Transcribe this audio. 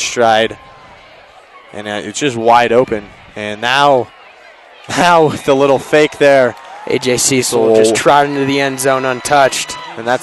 stride, and uh, it's just wide open. And now, now with the little fake there, AJ Cecil Oh. just trotting into the end zone untouched. and that's